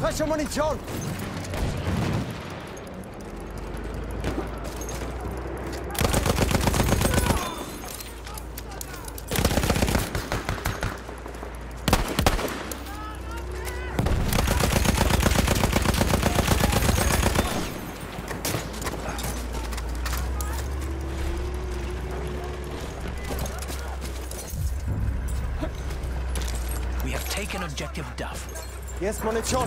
Frische Munition! We have taken objective Duff. Hier ist Munition!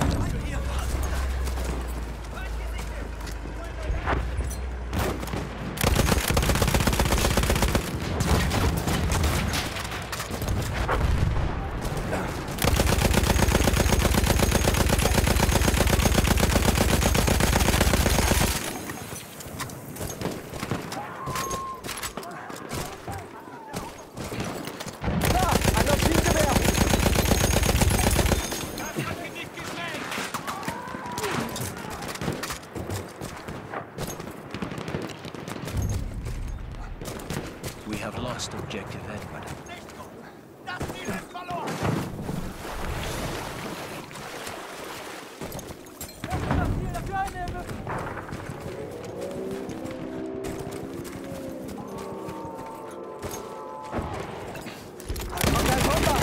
Da! Ein Maschinengewehr! We have lost objective Edward. Kommt ein Bomber!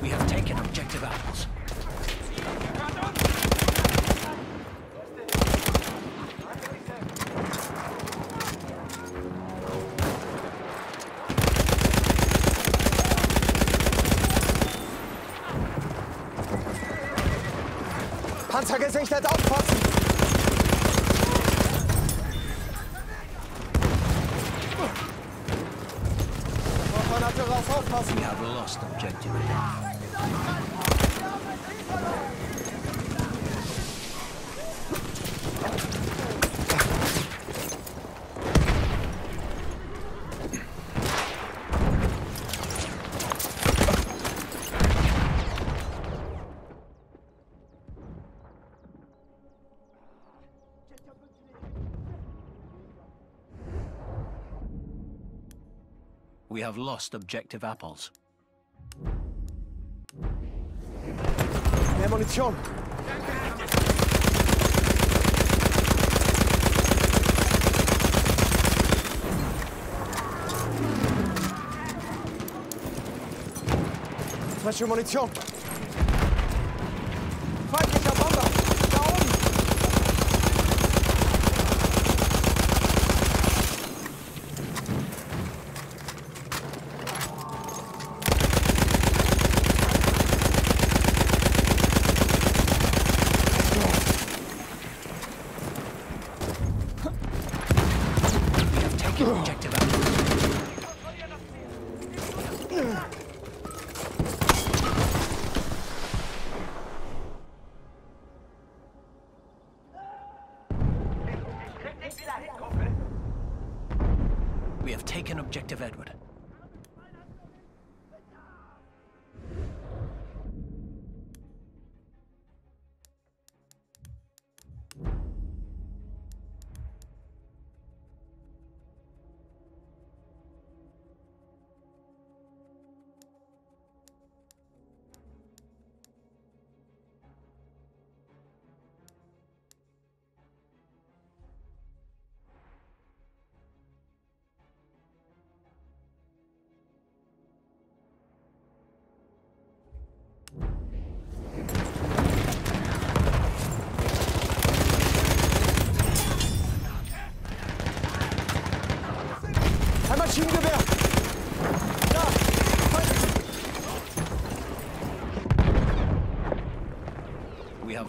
We have taken objective apples. Panzer aufpassen! Vorfahrt raus, aufpassen! We have lost objective We have lost objective apples. Mehr Munition! Frische Munition!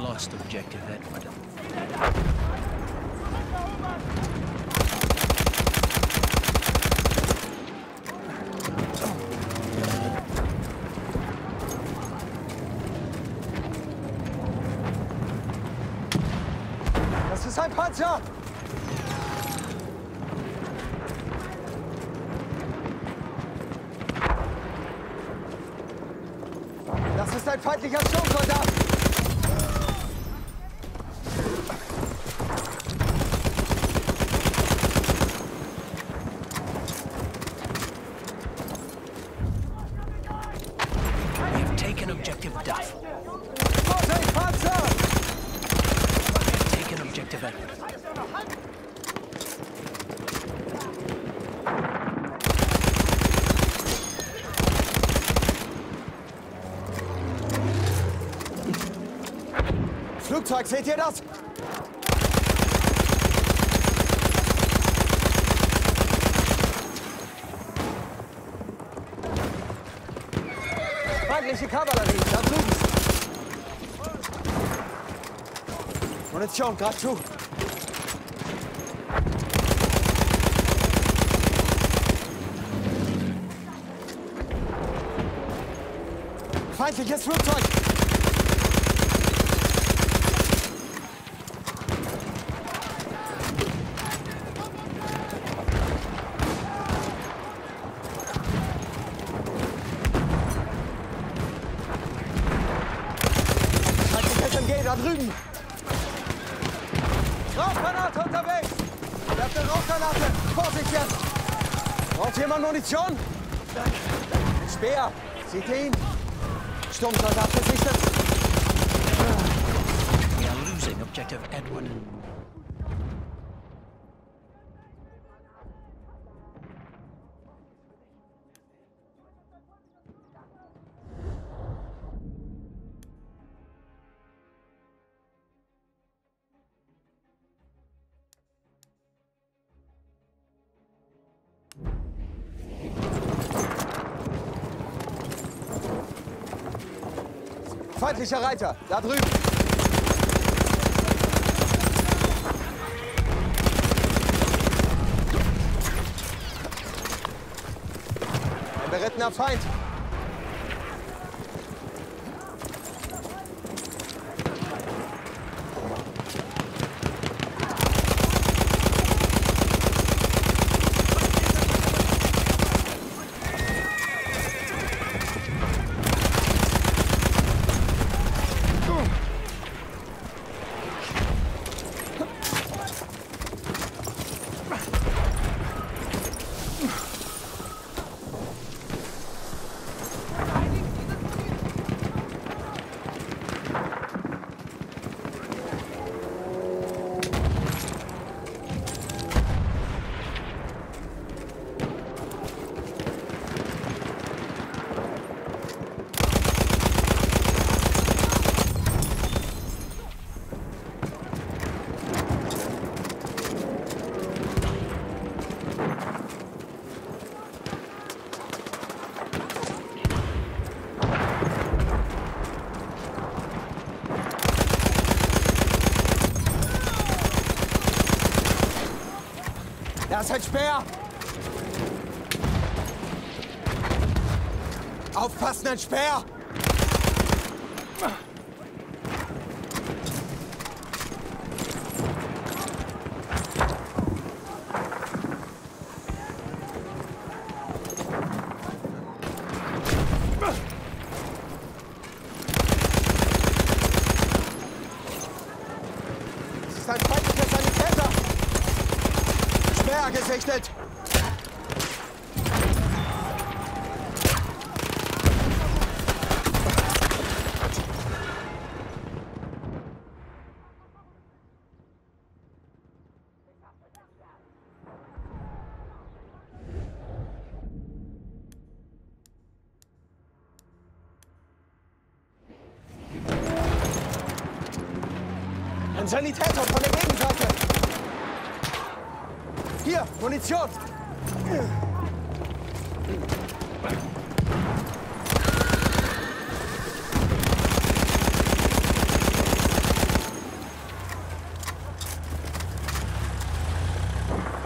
Lost objective Edward. Das ist ein Panzer! Seht ihr das? Feindliche Kavallerie, da drüben. Munition, grad zu. Feindliches Flugzeug! Feindliches MG da drüben! Rauchgranate unterwegs! Werft eine Rauchgranate! Vorsicht jetzt! Braucht jemand Munition? Ein Speer! Seht ihr ihn? Sturmsoldat gesichtet! We are losing objective Edward. Feindlicher Reiter, da drüben! Ein berittener Feind! Da ist ein Speer! Aufpassen, ein Speer! Sanitäter von der Gegenseite! Hier, Munition!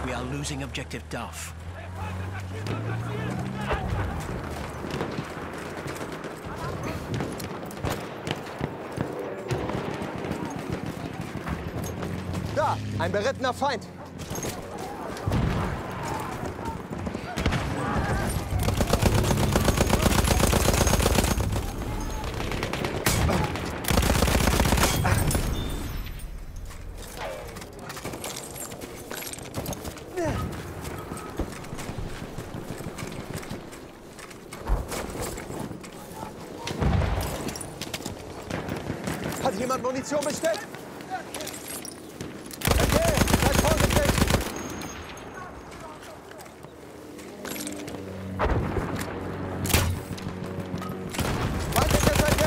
We are losing objective Duff. Ein berittener Feind. Hat jemand Munition bestellt? Okay, seid vorsichtig! Feindliches LG!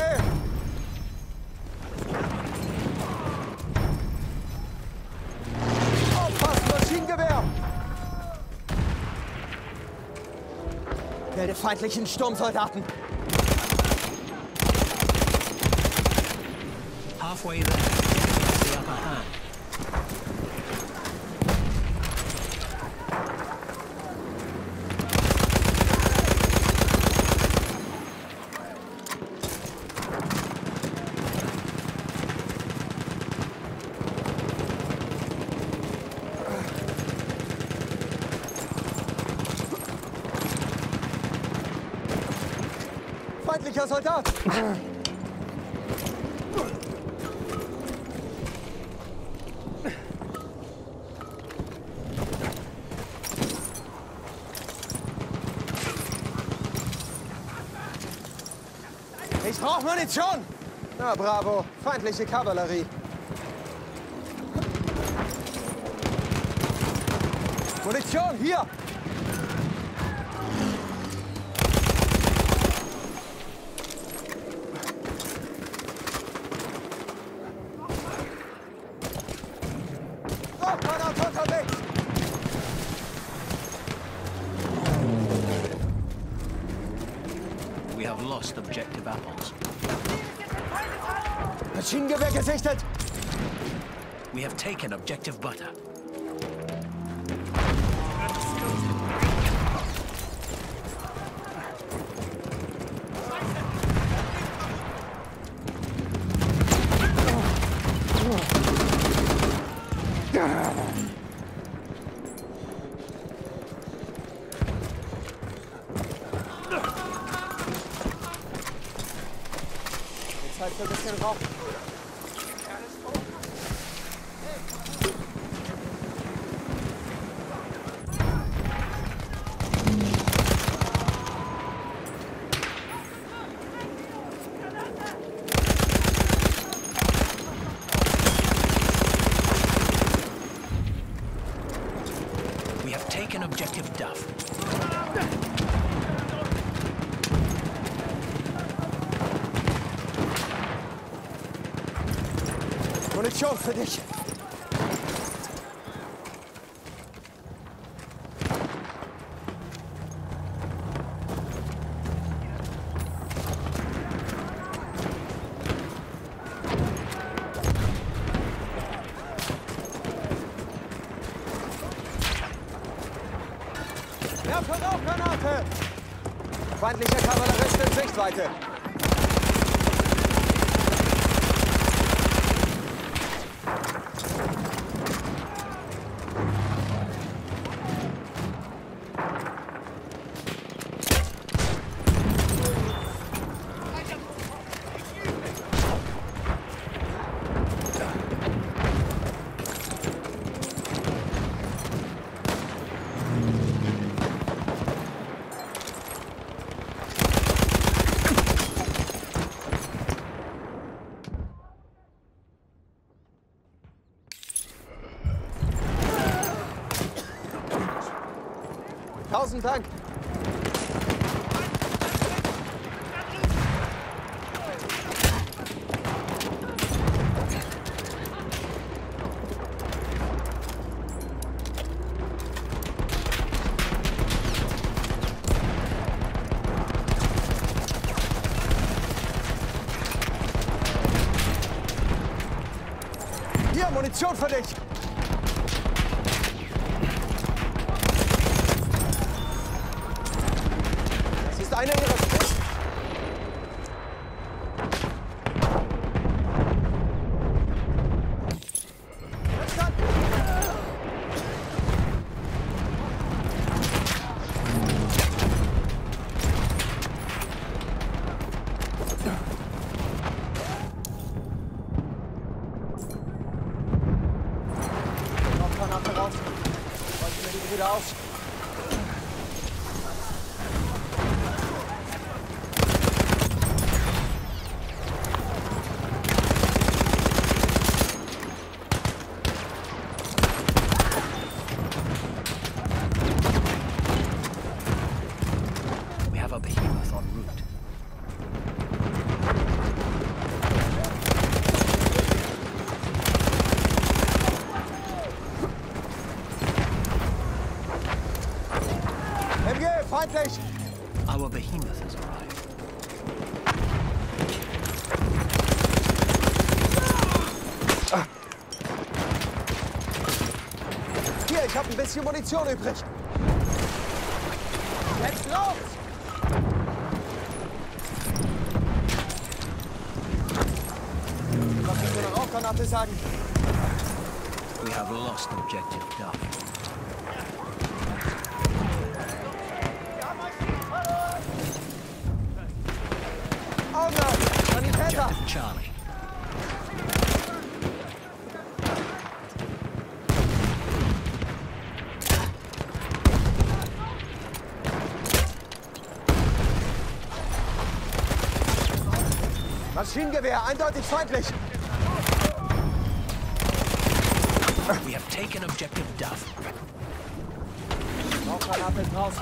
Aufpassen, Maschinengewehr! Melde feindlichen Sturmsoldaten! Halfway there, Feindlicher Soldat! Ich brauche Munition! Na bravo, feindliche Kavallerie. Munition, hier! Draufgranat unterwegs! We have lost objective apples. Maschinengewehr gesichtet! We have taken objective butter. Zeit für ein bisschen Rauch. We have taken objective Duff. Munition für dich. Werfe Rauchgranate! Feindlicher Kavallerist in Sichtweite. Tausend Dank. Munition für dich. einer ihrer spricht. Verstanden. Noch Granate raus. Räumen wir die wieder aus. We have a behemoth en route. MG, feindlich! Our behemoth has arrived. Hier, ich habe ein bisschen Munition übrig. Jetzt los! Was du noch Rauchgranate sagen? We have lost objective Duff. Augen auf! Sanitäter! Objective Charlie. Maschinengewehr, eindeutig feindlich! We have taken objective Duff. Rauchgranate ist raus.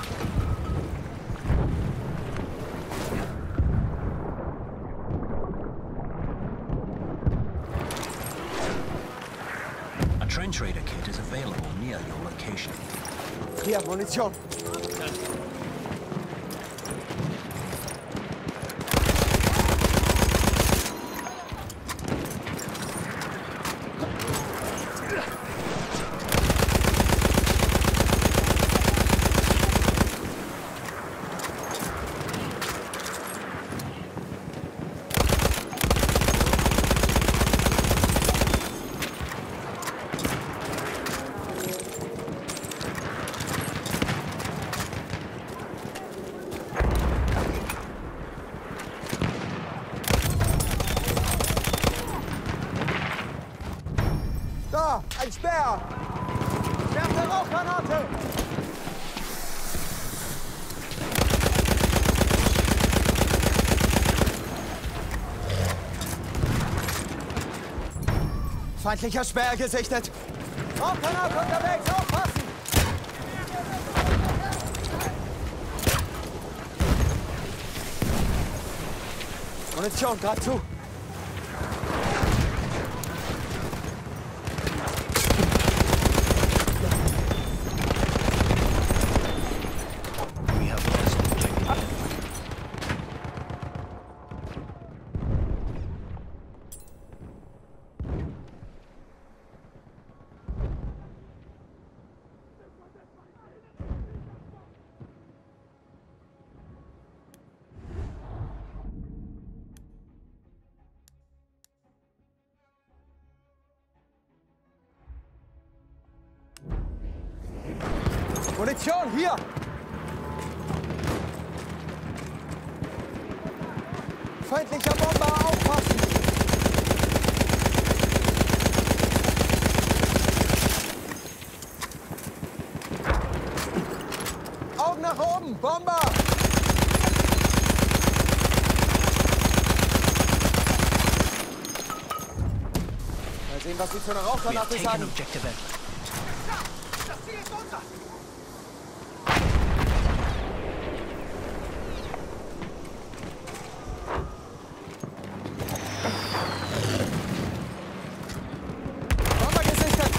A trench raider kit is available near your location. Hier, Munition. Ein Speer! Werfe Rauchgranate! Feindlicher Speer gesichtet! Rauchgranate unterwegs, aufpassen! Munition, grad zu! Munition, hier! Feindlicher Bomber, aufpassen! Augen nach oben, Bomber! Mal sehen, was einer We have Rauchgranate sagen. objective Edward. Bomber gesichtet!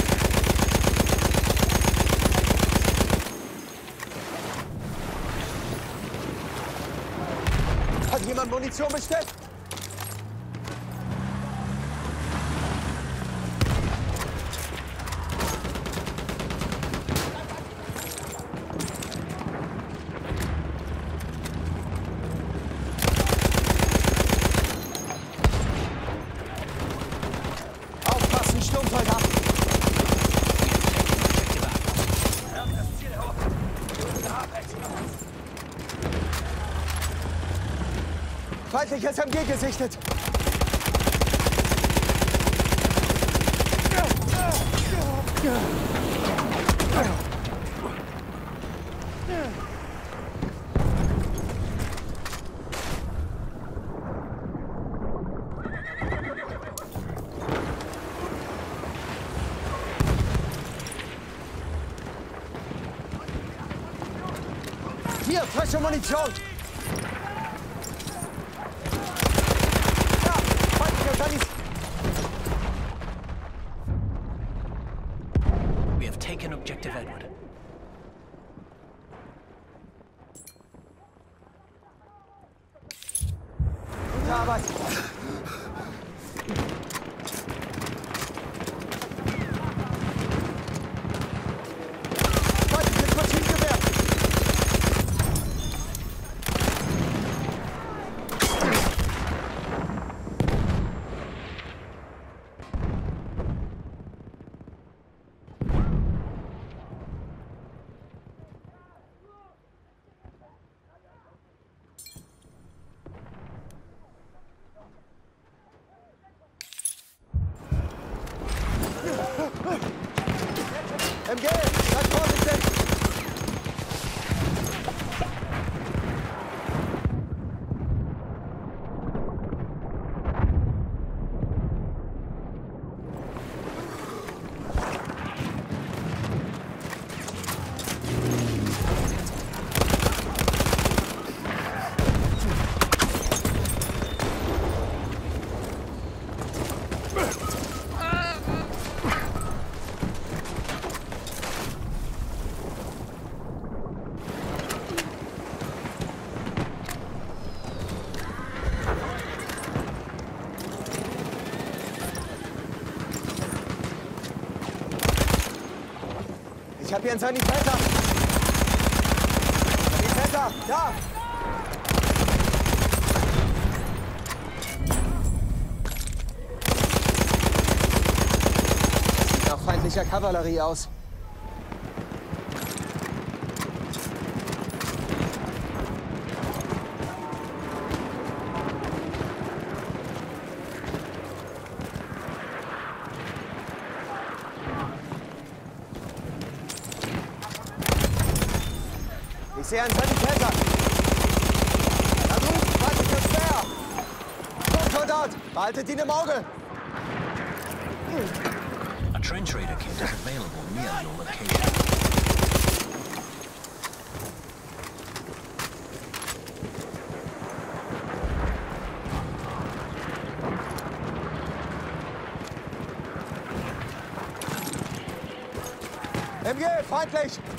Hat jemand Munition bestellt? Feindliches MG gesichtet. Hier, frische Munition. Ich hab hier einen Sanitäter! Sanitäter, da! Sieht nach feindlicher Kavallerie aus. Ich sehe einen Sanitäter. Da drüben, feindlicher Speer. Kommt, Soldat, behaltet ihn im Auge. A trench raider kit is available near your location. MG, feindlich!